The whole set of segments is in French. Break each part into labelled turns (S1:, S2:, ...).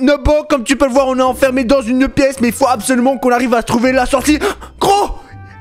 S1: Nobo, comme tu peux le voir, on est enfermé dans une pièce, mais il faut absolument qu'on arrive à trouver la sortie. Gros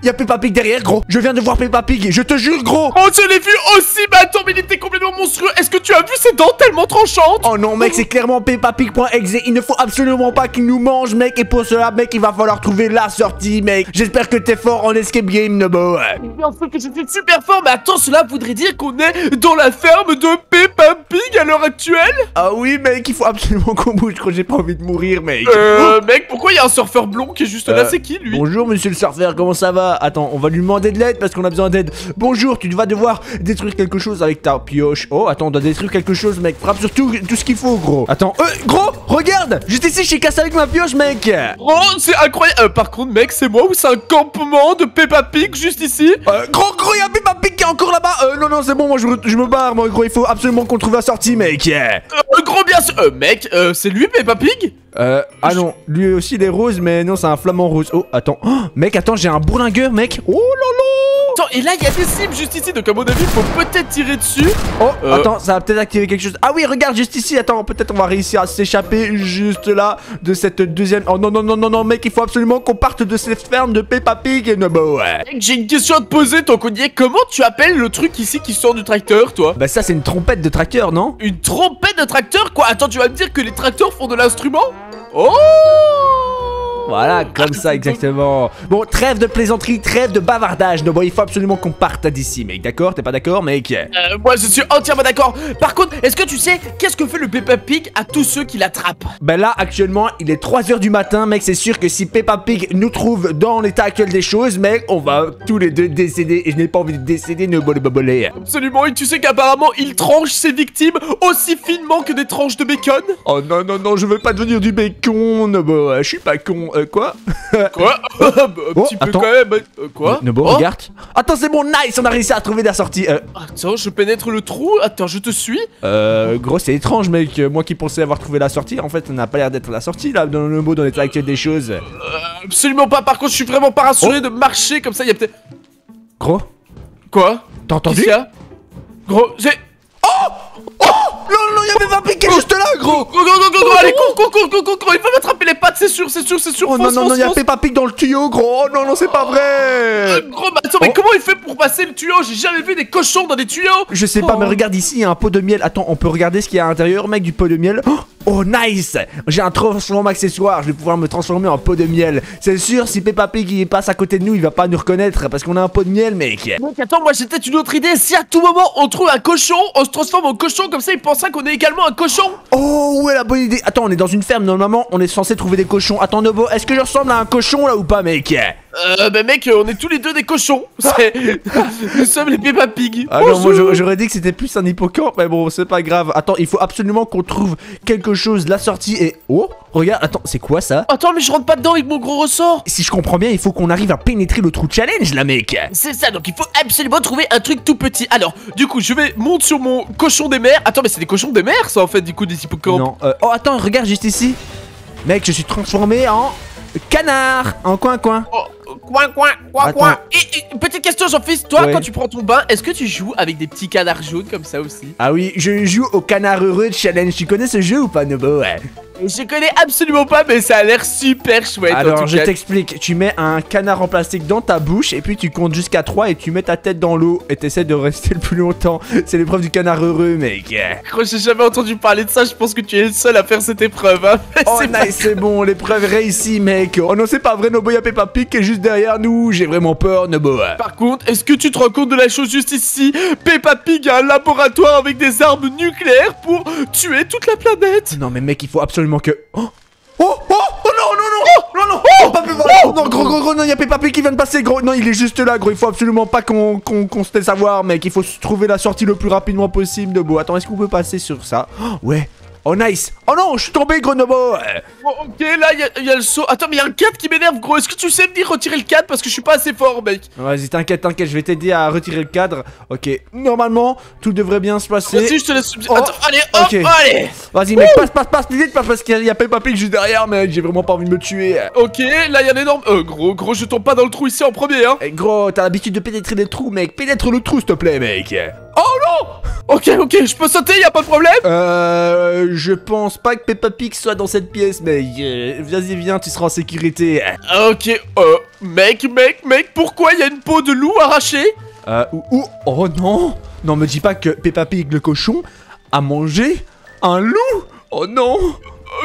S1: il y a Peppa Pig derrière, gros. Je viens de voir Peppa Pig, je te jure, gros.
S2: Oh, je l'ai vu aussi, mais attends, mais il était complètement monstrueux. Est-ce que tu as vu ses dents tellement tranchantes?
S1: Oh non, mec, c'est clairement Peppa Pig.exe. Il ne faut absolument pas qu'il nous mange, mec. Et pour cela, mec, il va falloir trouver la sortie, mec. J'espère que t'es fort en escape game, Nobo.
S2: Bien sûr que je suis super fort, mais attends, cela voudrait dire qu'on est dans la ferme de Peppa Pig à l'heure actuelle?
S1: Ah oui, mec, il faut absolument qu'on bouge, gros. J'ai pas envie de mourir, mec.
S2: Euh, mec, pourquoi il y a un surfeur blond qui est juste là?
S1: Euh,
S2: C'est qui, lui?
S1: Bonjour monsieur le surfeur, comment ça va? Attends, on va lui demander de l'aide parce qu'on a besoin d'aide. Bonjour, tu vas devoir détruire quelque chose avec ta pioche. Oh, attends, on doit détruire quelque chose, mec. Frappe sur tout, tout ce qu'il faut, gros. Attends, euh, gros, regarde Juste ici, j'ai cassé avec ma pioche, mec
S2: Oh, c'est incroyable Euh, Par contre, mec, c'est moi ou c'est un campement de Peppa Pig juste ici?
S1: Euh, gros, gros, y'a Peppa Pig qui est encore là-bas Euh, non, non, c'est bon, moi je, je me barre, moi, gros, il faut absolument qu'on trouve la sortie, mec
S2: Gros bien sûr. Euh, mec, euh, c'est lui Peppa Pig
S1: Euh, ah non, lui aussi il est rose, mais non, c'est un flamant rose. Oh, attends, Oh, mec, attends, j'ai un bourlingueur, mec. Oh là là
S2: Attends, et là, il y a des cibles juste ici, donc à mon avis, il faut peut-être tirer dessus.
S1: Oh,
S2: Euh.
S1: attends, ça va peut-être activer quelque chose. Ah oui, regarde juste ici. Attends, peut-être on va réussir à s'échapper juste là de cette deuxième. Oh non, non, non, non, non, mec, il faut absolument qu'on parte de cette ferme de Peppa Pig et Nobo. Ouais.
S2: J'ai une question à te poser, tant qu'on y est. Comment tu appelles le truc ici qui sort du tracteur, toi?
S1: Bah, ça, c'est une trompette de tracteur, non?
S2: Une trompette de tracteur? Quoi? Attends, tu vas me dire que les tracteurs font de l'instrument? Oh
S1: Voilà, comme ça, exactement. Bon, trêve de plaisanterie, trêve de bavardage, Nobo. Il faut absolument qu'on parte d'ici, mec, d'accord? T'es pas d'accord, mec?
S2: Euh, moi je suis entièrement d'accord. Par contre, est-ce que tu sais qu'est-ce que fait le Peppa Pig à tous ceux qui l'attrapent?
S1: Ben là, actuellement, il est 3h du matin, mec. C'est sûr que si Peppa Pig nous trouve dans l'état actuel des choses, mec, on va tous les deux décéder. Et je n'ai pas envie de décéder, bobolé.
S2: Absolument, et tu sais qu'apparemment il tranche ses victimes aussi finement que des tranches de bacon?
S1: Oh non, non, non, je veux pas devenir du bacon, euh, Je suis pas con. Euh, quoi
S2: Quoi Un
S1: Oh,
S2: petit peu
S1: attends.
S2: quand même. euh, quoi
S1: Nobo,
S2: Oh,
S1: regarde. Attends, c'est bon, nice, on a réussi à trouver la sortie. Euh,
S2: Attends, je pénètre le trou. Attends, je te suis.
S1: euh gros, c'est étrange, mec. Euh, Moi qui pensais avoir trouvé la sortie, en fait, ça n'a pas l'air d'être la sortie, là, dans le mot, dans l'état actuel des choses.
S2: Euh, absolument pas. Par contre, je suis vraiment pas rassuré de marcher comme ça. Il y a peut-être.
S1: Gros,
S2: Quoi
S1: t'as entendu
S2: Gros, j'ai.
S1: Non, non, non, il y avait Peppa Pig qui est juste là, gros.
S2: Go, go, go, go, go, allez, cours, cours, cours, cours, cours, cours, il va m'attraper les pattes, c'est sûr, c'est sûr, c'est sûr.
S1: Oh non, non, non,
S2: fonce,
S1: il y a
S2: fonce.
S1: Peppa Pig dans le tuyau, gros. Oh non, non, c'est pas
S2: Euh,
S1: vrai.
S2: gros, bah, attends, mais
S1: Oh.
S2: comment il fait pour passer le tuyau? J'ai jamais vu des cochons dans des tuyaux
S1: Je sais pas,
S2: Oh.
S1: mais regarde ici, il y a un pot de miel. Attends, on peut regarder ce qu'il y a à l'intérieur, mec, du pot de miel. Oh, nice J'ai un transforme accessoire, je vais pouvoir me transformer en pot de miel. C'est sûr, si Peppa Pig il passe à côté de nous, il va pas nous reconnaître parce qu'on a un pot de miel, mec.
S2: Mec, attends, moi j'ai peut-être une autre idée. Si à tout moment on trouve un cochon, on se transforme en cochon, comme ça il pensera qu'on est également un cochon.
S1: Oh, ouais, la bonne idée. Attends, on est dans une ferme, normalement, on est censé trouver des cochons. Attends, Nobo, est-ce que je ressemble à un cochon là ou pas, mec?
S2: Euh, bah mec, on est tous les deux des cochons. C'est- Nous sommes les Peppa Pig.
S1: Ah non, moi j'aurais- dit que c'était plus un hippocampe, mais bon, c'est pas grave. Attends, il faut absolument qu'on trouve quelque chose, la sortie et. Oh, regarde, attends, c'est quoi ça?
S2: Attends, mais je rentre pas dedans avec mon gros ressort.
S1: Si je comprends bien, il faut qu'on arrive à pénétrer le trou challenge, là, mec.
S2: C'est ça, donc il faut absolument trouver un truc tout petit. Alors, du coup, je vais monter sur mon cochon des mers. Attends, mais c'est des cochons des mers, ça en fait, du coup, des hippocampes.
S1: Non. euh, oh, attends, regarde juste ici. Mec, je suis transformé en canard, en coin-coin.
S2: Oh, coin, coin, coin, coin. Et, et, petite question, Jean-Fils, toi,
S1: Ouais.
S2: quand tu prends ton bain, est-ce que tu joues avec des petits canards jaunes comme ça aussi?
S1: Ah oui, je joue au canard heureux de challenge. Tu connais ce jeu ou pas, Nobo? Ouais.
S2: Je connais absolument pas, mais ça a l'air super chouette. en
S1: Alors,
S2: tout
S1: je t'explique. Tu mets un canard en plastique dans ta bouche et puis tu comptes jusqu'à 3 et tu mets ta tête dans l'eau et t'essaies de rester le plus longtemps. C'est l'épreuve du canard heureux, mec.
S2: J'ai jamais entendu parler de ça. Je pense que tu es le seul à faire cette épreuve. Hein.
S1: Oh nice, c'est bon, l'épreuve réussie, mec. Oh non, c'est pas vrai, Nobo, y'a Peppa Pig est juste derrière nous. J'ai vraiment peur, Nobo.
S2: Par contre, est-ce que tu te rends compte de la chose juste ici? Peppa Pig a un laboratoire avec des armes nucléaires pour tuer toute la planète.
S1: Non, mais mec, il faut absolument que. Oh Oh Oh Oh non, non, non Non, non Oh, Peppa Oh non, gros, gros, gros, non, y'a Peppa Pig qui vient de passer, gros. Non, il est juste là, gros, il faut absolument pas qu'on qu'on qu'on se laisse avoir, mec. Il faut trouver la sortie le plus rapidement possible, Nobo Attends, est-ce qu'on peut passer sur ça? Oh, Ouais Oh nice Oh non, je suis tombé, gros Nobo
S2: Bon, ok, là, il y a- y, a le saut. Attends, mais il y a un cadre qui m'énerve, gros. Est-ce que tu sais me dire retirer le cadre? Parce que je suis pas assez fort, mec
S1: Vas-y, t'inquiète, t'inquiète, je vais t'aider à retirer le cadre. Ok, normalement, tout devrait bien se passer.
S2: Vas-y, je te laisse.
S1: Oh,
S2: Attends, allez, hop,
S1: ok.
S2: allez
S1: Vas-y, mec, passe, passe, passe, vite, passe, parce qu'il y a Peppa Pig juste derrière, mec. J'ai vraiment pas envie de me tuer.
S2: Ok, là, il y a un énorme. Euh, gros, gros, je tombe pas dans le trou ici en premier, hein.
S1: Eh, gros, t'as l'habitude de pénétrer des trous, mec. Pénètre le trou, s'il te plaît, mec. Oh non
S2: Ok, ok, je peux sauter, y a pas de problème
S1: Euh, je pense pas que Peppa Pig soit dans cette pièce, mec. Euh, Vas-y, viens, tu seras en sécurité.
S2: Ok, euh, mec, mec, mec, pourquoi y a une peau de loup arrachée?
S1: Euh, ou, ou- oh non Non, me dis pas que Peppa Pig, le cochon, a mangé un loup Oh non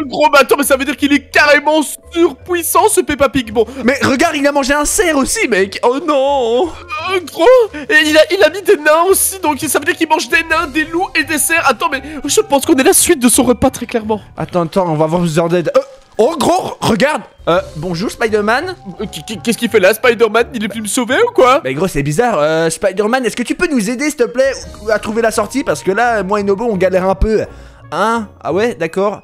S2: Gros, mais attends, mais ça veut dire qu'il est carrément surpuissant ce Peppa Pig. Bon,
S1: Mais regarde, il a mangé un cerf aussi, mec Oh non
S2: euh, gros, et il a, il a mis des nains aussi, donc ça veut dire qu'il mange des nains, des loups et des cerfs. Attends, mais je pense qu'on est la suite de son repas très clairement.
S1: Attends, attends, on va voir Mother Dead. Euh, oh, gros, regarde Euh, bonjour Spider-Man
S2: Euh, qu- qu- Qu'est-ce qu'il fait là, Spider-Man? Il est venu me sauver ou quoi?
S1: Mais gros, c'est bizarre. Euh, Spider-Man, est-ce que tu peux nous aider, s'il te plaît, à trouver la sortie? Parce que là, moi et Nobo, on galère un peu. Hein? Ah ouais, d'accord.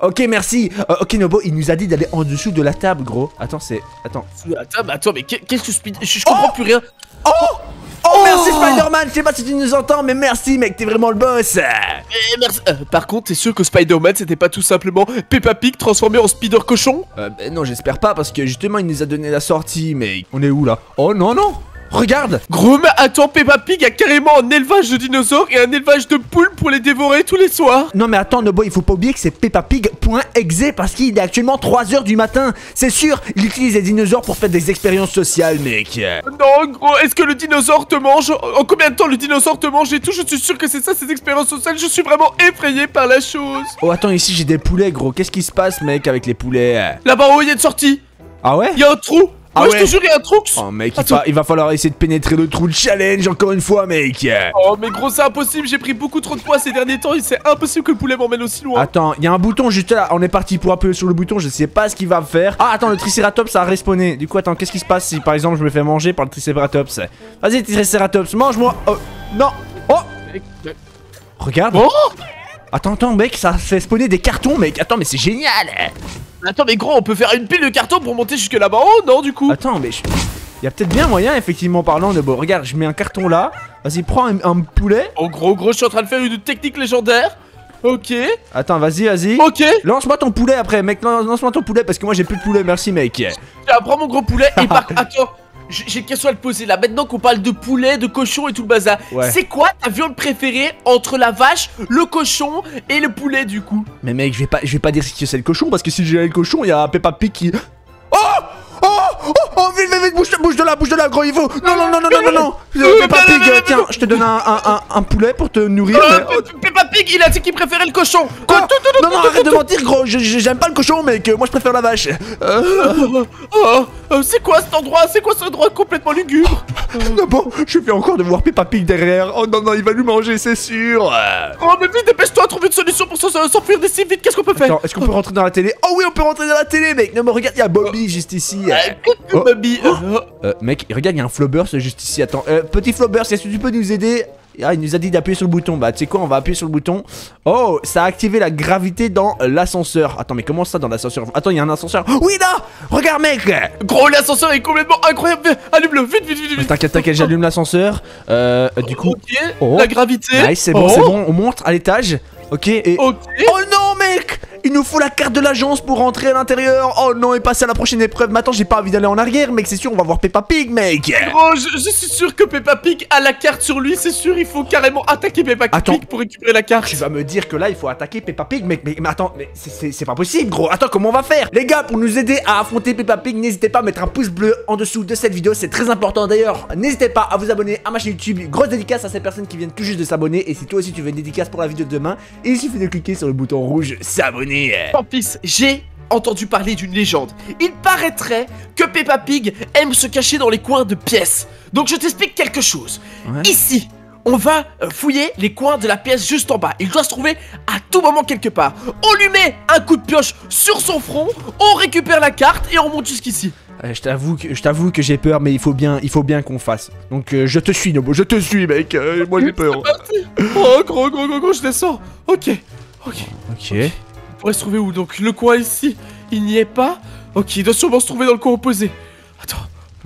S1: Ok, merci. Euh, ok, Nobo, il nous a dit d'aller en dessous de la table, gros. Attends, c'est... Attends.
S2: Attends, mais attends, mais qu'est- qu'est-ce que je, je, je comprends plus rien.
S1: Oh Oh, merci Spider-Man Je sais pas si tu nous entends, mais merci, mec, t'es vraiment le boss
S2: Eh, merci. Euh, par contre, t'es sûr que Spider-Man c'était pas tout simplement Peppa Pig transformé en Spider cochon?
S1: Euh, ben non, j'espère pas, parce que justement, il nous a donné la sortie, mais... On est où, là? Oh, non, non Regarde
S2: Gros, mais attends, Peppa Pig a carrément un élevage de dinosaures et un élevage de poules pour les dévorer tous les soirs.
S1: Non mais attends Nobo, il faut pas oublier que c'est PeppaPig.exe parce qu'il est actuellement 3h du matin. C'est sûr, il utilise les dinosaures pour faire des expériences sociales, mec.
S2: Non, gros, est-ce que le dinosaure te mange? En combien de temps le dinosaure te mange et tout? Je suis sûr que c'est ça, ces expériences sociales. Je suis vraiment effrayé par la chose.
S1: Oh attends, ici j'ai des poulets, gros. Qu'est-ce qui se passe, mec, avec les poulets?
S2: Là-bas haut, il y a une sortie.
S1: Ah ouais?
S2: Il y a un trou.
S1: Ah ouais
S2: je te jure, il y a un trou.
S1: Oh mec, il va, il va falloir essayer de pénétrer le trou de challenge encore une fois, mec.
S2: Oh, mais gros, c'est impossible. J'ai pris beaucoup trop de poids ces derniers temps c'est impossible que le poulet m'emmène aussi loin.
S1: Attends, il y a un bouton juste là. On est parti pour appuyer sur le bouton. Je sais pas ce qu'il va faire. Ah, attends, le Triceratops a respawné. Du coup, attends, qu'est-ce qui se passe si par exemple je me fais manger par le Triceratops? Vas-y, Triceratops, mange-moi. Oh, non. Oh, regarde.
S2: Oh
S1: Attends, attends, mec, ça fait spawner des cartons, mec. Attends, mais c'est génial.
S2: Attends, mais gros, on peut faire une pile de cartons pour monter jusque là-bas. Oh non, du coup.
S1: Attends, mais je... il y a peut-être bien moyen, effectivement parlant, de bon. Regarde, je mets un carton là. Vas-y, prends un, un poulet.
S2: En gros, gros, je suis en train de faire une technique légendaire. Ok.
S1: Attends, vas-y, vas-y.
S2: Ok.
S1: Lance-moi ton poulet après, mec. lan- Lance-moi ton poulet parce que moi j'ai plus de poulet. Merci, mec.
S2: Tiens, prends mon gros poulet et par Attends. J'ai une question à te poser là. Maintenant qu'on parle de poulet, de cochon et tout le bazar,
S1: Ouais.
S2: c'est quoi ta viande préférée entre la vache, le cochon et le poulet du coup?
S1: Mais mec, je vais pas, je vais pas dire que c'est le cochon parce que si j'ai le cochon, il y a Peppa Pig qui. Oh Oh Oh Oh Vite, vite, vite, bouge, bouge de là, bouge de là, gros, faut. Non, non, non, non, non, non, non. Euh, Peppa Pig, euh, tiens, je te donne un, un, un, un poulet pour te nourrir.
S2: Euh,
S1: mais- oh,
S2: Pe- Peppa Pig, il a dit qu'il préférait le cochon.
S1: Quoi
S2: Euh, tout, tout,
S1: Non, non, arrête de mentir, gros. J'aime pas le cochon, mec. Moi, je préfère la vache. Euh,
S2: tout. Oh, euh, c'est quoi cet endroit C'est quoi cet endroit complètement lugubre?
S1: Non, bon, je viens encore de voir Peppa Pig derrière. Oh non, non, il va nous manger, c'est sûr. Euh,
S2: Oh, mais vite, dépêche-toi, trouve une solution pour s'en- s'enfuir d'ici. Vite, qu'est-ce qu'on peut faire?
S1: Est-ce qu'on peut rentrer dans la télé? Oh oui, on peut rentrer dans la télé, mec. Non, mais regarde, il y a Bobby juste ici.
S2: Euh, que
S1: Oh.
S2: Bobby Euh,
S1: Euh, mec, regarde, il y a un Flobber, juste ici. Attends, euh, petit Flobber, est-ce que tu peux nous aider? Ah, il nous a dit d'appuyer sur le bouton. Bah, tu sais quoi, on va appuyer sur le bouton. Oh, ça a activé la gravité dans l'ascenseur. Attends, mais comment ça dans l'ascenseur? Attends, il y a un ascenseur. Oui, là Regarde, mec
S2: Gros, l'ascenseur est complètement incroyable. Allume-le, vite, vite, vite, vite.
S1: T'inquiète, t'inquiète, j'allume l'ascenseur. Euh, du coup, Oh.
S2: la gravité.
S1: nice, c'est bon,
S2: Oh.
S1: c'est bon, on monte à l'étage. Ok, et. Oh non, mec Il nous faut la carte de l'agence pour rentrer à l'intérieur. Oh non, et passer à la prochaine épreuve. Maintenant, j'ai pas envie d'aller en arrière, mec. C'est sûr, on va voir Peppa Pig, mec.
S2: Gros, je, je suis sûr que Peppa Pig a la carte sur lui, c'est sûr, il faut carrément attaquer Peppa
S1: Attends.
S2: Pig pour récupérer la carte.
S1: Tu vas me dire que là, il faut attaquer Peppa Pig, mec. Mais, mais attends, mais c'est- c'est c'est pas possible, gros. Attends, comment on va faire? Les gars, pour nous aider à affronter Peppa Pig, n'hésitez pas à mettre un pouce bleu en dessous de cette vidéo. C'est très important d'ailleurs. N'hésitez pas à vous abonner à ma chaîne YouTube. Grosse dédicace à ces personnes qui viennent tout juste de s'abonner. Et si toi aussi tu veux une dédicace pour la vidéo de demain, il suffit de cliquer sur le bouton rouge s'abonner.
S2: Fils, j'ai entendu parler d'une légende. Il paraîtrait que Peppa Pig aime se cacher dans les coins de pièces. Donc je t'explique quelque chose.
S1: Ouais.
S2: Ici, on va euh, fouiller les coins de la pièce juste en bas. Il doit se trouver à tout moment quelque part. On lui met un coup de pioche sur son front, on récupère la carte et on monte jusqu'ici.
S1: Euh, je t'avoue que je t'avoue que j'ai peur, mais il faut bien, il faut bien qu'on fasse. Donc euh, je te suis, Nobo, je te suis, mec. Euh, moi j'ai peur.
S2: Oh gros gros gros gros, je descends. Ok, ok.
S1: Ok.
S2: Pourrait se trouver où donc Le coin ici, il n'y est pas Ok, il doit sûrement se trouver dans le coin opposé. Attends.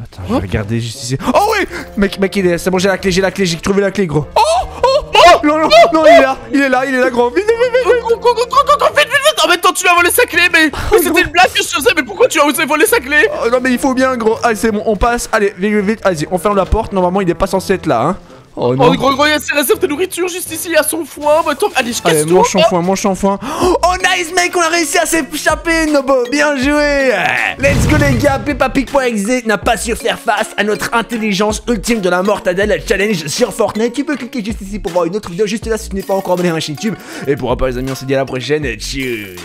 S1: Attends, je vais regarder juste ici. Oh oui Mec, mec, il est là. C'est bon, j'ai la clé, j'ai la clé, j'ai trouvé la clé, gros. Oh Oh Oh Non, non, non, il est là, il est là, il est là, gros. Vite, vite, vite, vite.
S2: Vite, vite, vite En même temps, tu lui as volé sa clé, mais, c'était une blague que je faisais, mais pourquoi tu as osé voler sa clé?
S1: Oh non, mais il faut bien, gros. Allez, c'est bon, on passe. Allez, vite, vite, vite. Vas-y, on ferme la porte. Normalement, il est pas censé être là, hein. Oh
S2: Oh,
S1: non.
S2: gros, gros, il y a ses réserves de nourriture juste ici, à son foin. Bah, attends, allez, je
S1: Allez,
S2: casse tout.
S1: mange en foin, mange en foin. Oh, nice, mec, on a réussi à s'échapper, Nobo. Bien joué. Let's go, les gars. Peppa Pig.exe n'a pas su faire face à notre intelligence ultime de la mortadelle challenge sur Fortnite. Tu peux cliquer juste ici pour voir une autre vidéo juste là si tu n'es pas encore abonné à ma chaîne YouTube. Et pour rappel, les amis, on se dit à la prochaine. Tchuss.